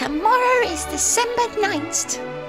Tomorrow is December 9th.